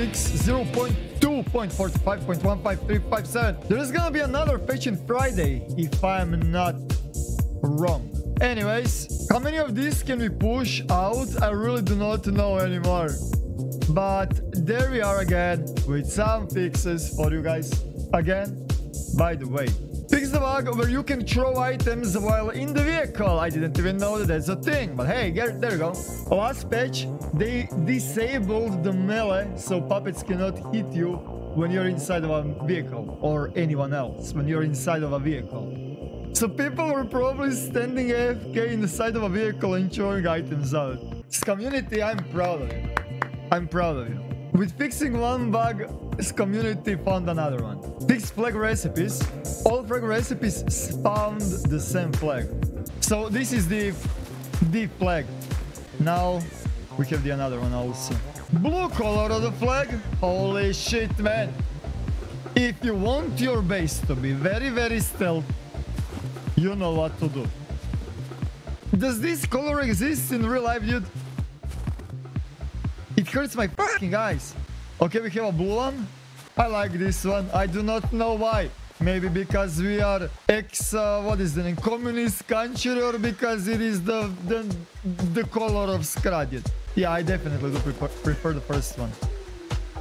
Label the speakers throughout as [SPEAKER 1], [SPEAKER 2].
[SPEAKER 1] fix 0.2.45.15357. There is gonna be another fetching Friday, if I'm not wrong. Anyways, how many of these can we push out? I really do not know anymore. But there we are again with some fixes for you guys. Again, by the way. Fix the bug where you can throw items while in the vehicle. I didn't even know that that's a thing, but hey, get, there you go. Last patch, they disabled the melee so puppets cannot hit you when you're inside of a vehicle or anyone else when you're inside of a vehicle. So people were probably standing AFK in the side of a vehicle and throwing items out. This community, I'm proud of you. I'm proud of you. With fixing one bug, community found another one. Fix flag recipes. All flag recipes spawned the same flag. So this is the the flag. Now we have the other one also. Blue color of the flag. Holy shit, man. If you want your base to be very, very stealth, you know what to do. Does this color exist in real life, dude? It hurts my fucking eyes. Okay, we have a blue one. I like this one. I do not know why. Maybe because we are ex, uh, what is the name, communist country or because it is the the, the color of Skradjet. Yeah, I definitely do prefer, prefer the first one.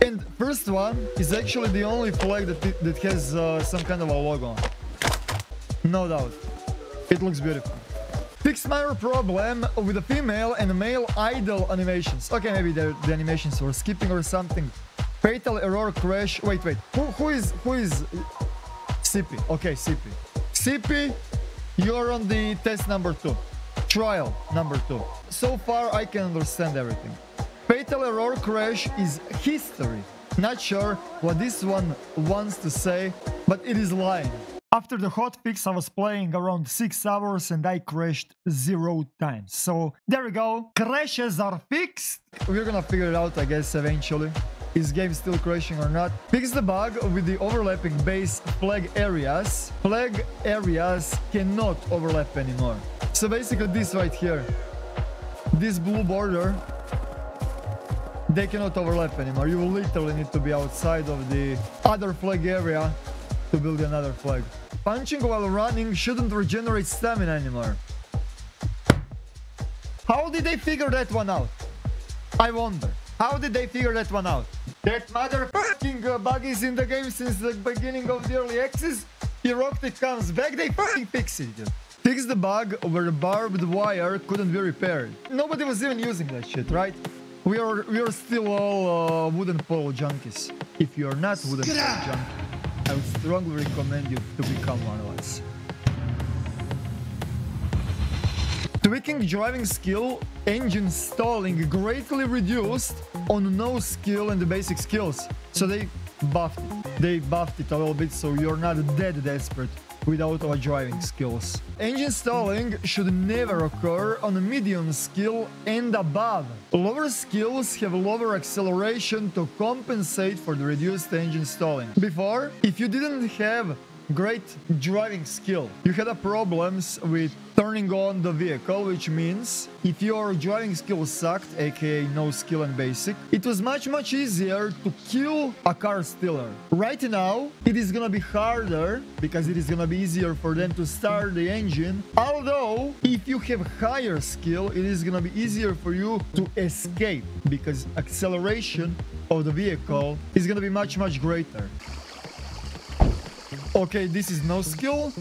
[SPEAKER 1] And first one is actually the only flag that, that has uh, some kind of a logo on. No doubt. It looks beautiful. Fix my problem with the female and male idle animations. Okay, maybe the, the animations were skipping or something. Fatal error crash. Wait, wait. Who, who is who is CP? Okay, CP. CP, you're on the test number two. Trial number two. So far, I can understand everything. Fatal error crash is history. Not sure what this one wants to say, but it is lying. After the hotfix, I was playing around 6 hours and I crashed 0 times. So there we go. Crashes are fixed. We're gonna figure it out, I guess, eventually. Is game still crashing or not? Fix the bug with the overlapping base flag areas. Flag areas cannot overlap anymore. So basically this right here. This blue border they cannot overlap anymore. You literally need to be outside of the other flag area to build another flag. Punching while running shouldn't regenerate stamina anymore. How did they figure that one out? I wonder. How did they figure that one out? That motherfucking uh, bug is in the game since the beginning of the early access. Eroktic comes back, they fucking fix it. Fix the bug where the barbed wire couldn't be repaired. Nobody was even using that shit, right? We are we are still all uh, wooden pole junkies. If you are not wooden pole junkie, I would strongly recommend you to become one of us. Tweaking driving skill, engine stalling greatly reduced on no skill and the basic skills. So they buffed it. They buffed it a little bit so you're not dead desperate without our driving skills. Engine stalling should never occur on a medium skill and above. Lower skills have lower acceleration to compensate for the reduced engine stalling. Before, if you didn't have great driving skill. You had a problems with turning on the vehicle, which means if your driving skill sucked, aka no skill and basic, it was much much easier to kill a car stealer. Right now, it is gonna be harder because it is gonna be easier for them to start the engine. Although, if you have higher skill, it is gonna be easier for you to escape because acceleration of the vehicle is gonna be much much greater. Okay, this is no skill.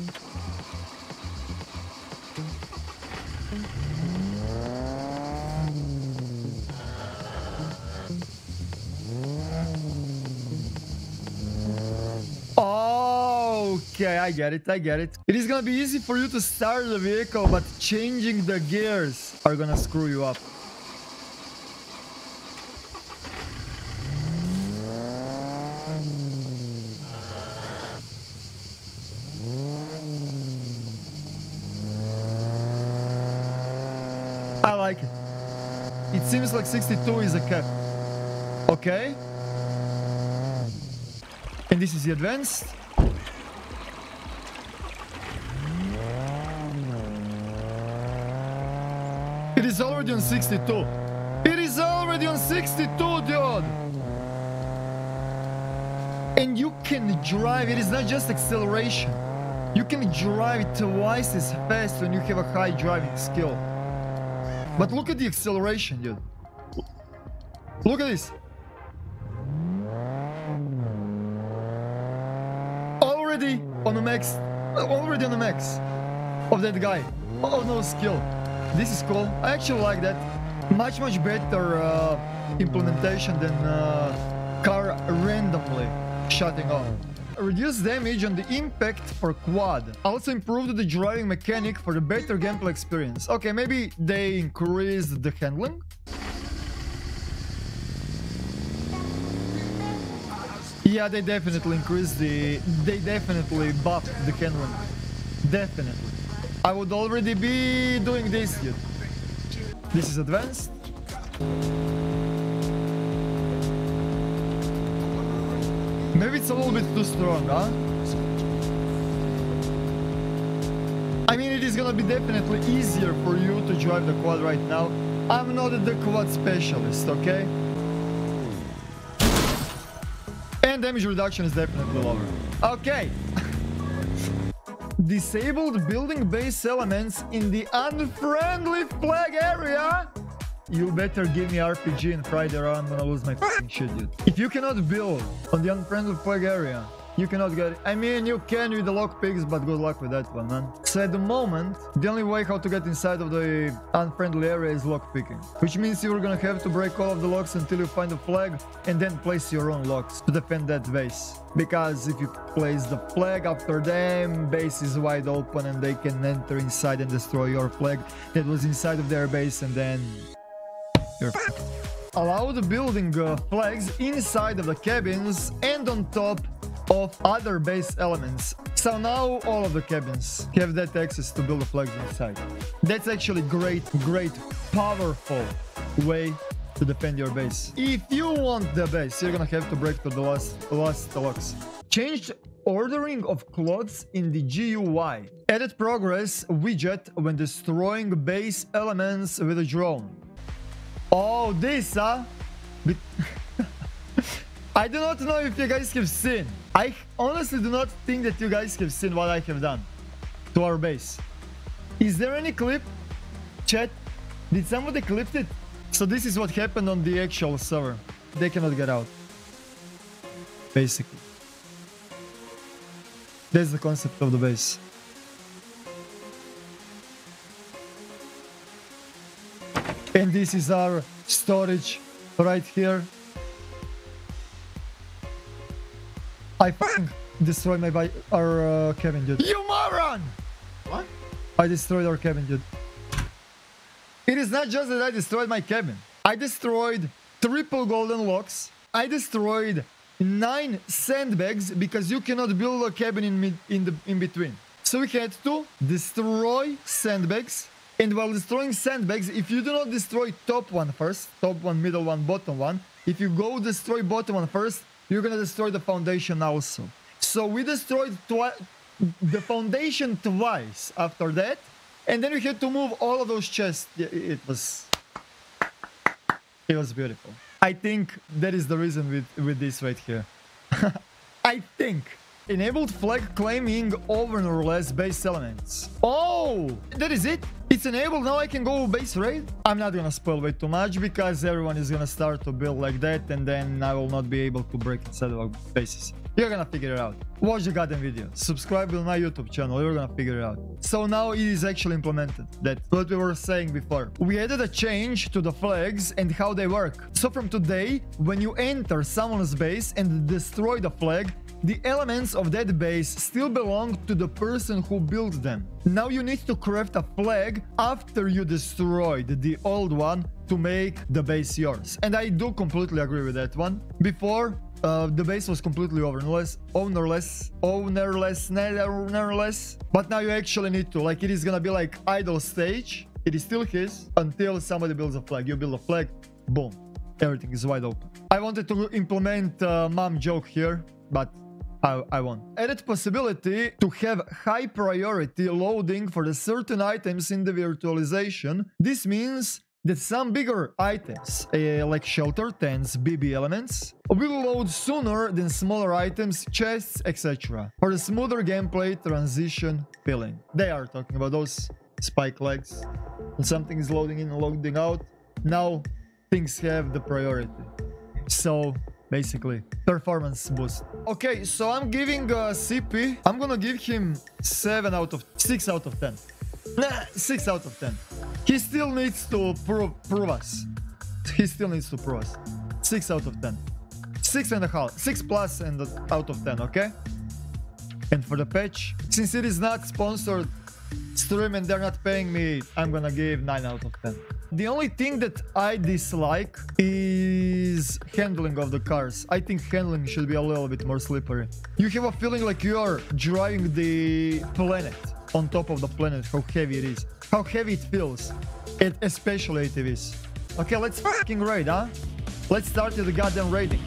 [SPEAKER 1] Oh okay, I get it, I get it. It is gonna be easy for you to start the vehicle, but changing the gears are gonna screw you up. Like it. It seems like 62 is a cap. Okay. And this is the advanced. It is already on 62. It is already on 62, dude. And you can drive, it is not just acceleration. You can drive twice as fast when you have a high driving skill. But look at the acceleration, dude. Look at this. Already on the max, already on the max of that guy. Oh, no skill. This is cool. I actually like that. Much, much better uh, implementation than uh, car randomly shutting off. Reduce damage on the impact for quad. Also improved the driving mechanic for the better gameplay experience. Okay, maybe they increased the handling? Yeah, they definitely increased the... They definitely buffed the handling. Definitely. I would already be doing this yet. This is advanced. Maybe it's a little bit too strong, huh? I mean, it is gonna be definitely easier for you to drive the quad right now. I'm not the quad specialist, okay? And damage reduction is definitely lower. Okay. Disabled building base elements in the unfriendly flag area. You better give me RPG and Friday or I'm gonna lose my shit, dude. If you cannot build on the unfriendly flag area, you cannot get it. I mean, you can with the lockpicks, but good luck with that one, man. So at the moment, the only way how to get inside of the unfriendly area is lockpicking. Which means you're gonna have to break all of the locks until you find a flag and then place your own locks to defend that base. Because if you place the flag after them, base is wide open and they can enter inside and destroy your flag that was inside of their base and then you're Allow the building uh, flags inside of the cabins and on top of other base elements. So now all of the cabins have that access to build the flags inside. That's actually great, great, powerful way to defend your base. If you want the base, you're gonna have to break to the last, last locks. Changed ordering of clothes in the GUI. Added progress widget when destroying base elements with a drone. Oh, this, huh? I do not know if you guys have seen. I honestly do not think that you guys have seen what I have done to our base. Is there any clip? Chat, did somebody clip it? So this is what happened on the actual server. They cannot get out. Basically. That's the concept of the base. And this is our storage right here. I fucking destroyed my bi our uh, cabin, dude. You moron!
[SPEAKER 2] What?
[SPEAKER 1] I destroyed our cabin, dude. It is not just that I destroyed my cabin. I destroyed triple golden locks. I destroyed nine sandbags because you cannot build a cabin in mid in the in between. So we had to destroy sandbags. And while destroying sandbags, if you do not destroy top one first, top one, middle one, bottom one, if you go destroy bottom one first, you're gonna destroy the foundation also. So we destroyed the foundation twice after that, and then we had to move all of those chests. It was, it was beautiful. I think that is the reason with with this right here. I think. Enabled flag claiming over or less base elements. Oh, that is it. It's enabled. Now I can go base raid. I'm not gonna spoil way too much because everyone is gonna start to build like that and then I will not be able to break inside of bases. You're gonna figure it out. Watch the goddamn video. Subscribe to my YouTube channel. You're gonna figure it out. So now it is actually implemented. That's what we were saying before. We added a change to the flags and how they work. So from today, when you enter someone's base and destroy the flag, the elements of that base still belong to the person who built them. Now you need to craft a flag after you destroyed the old one to make the base yours. And I do completely agree with that one. Before, uh, the base was completely ownerless, ownerless, ownerless, ownerless. But now you actually need to, like it is gonna be like idle stage. It is still his until somebody builds a flag. You build a flag, boom, everything is wide open. I wanted to implement uh, mom joke here, but I, I want. Added possibility to have high priority loading for the certain items in the virtualization. This means that some bigger items, uh, like shelter tents, BB elements, will load sooner than smaller items, chests, etc. For the smoother gameplay transition feeling. They are talking about those spike legs. When something is loading in and loading out, now things have the priority. So basically performance boost. Okay so i'm giving uh, cp i'm gonna give him 7 out of 6 out of 10 nah 6 out of 10 he still needs to prove, prove us. He still needs to prove us. 6 out of 10 6 and a half 6 plus and out of 10 okay? And for the patch since it is not sponsored stream and they're not paying me i'm gonna give 9 out of 10 the only thing that I dislike is handling of the cars. I think handling should be a little bit more slippery. You have a feeling like you are driving the planet on top of the planet, how heavy it is. How heavy it feels. It, especially ATVs. Okay, let's fucking raid, huh? Let's start with the goddamn raiding.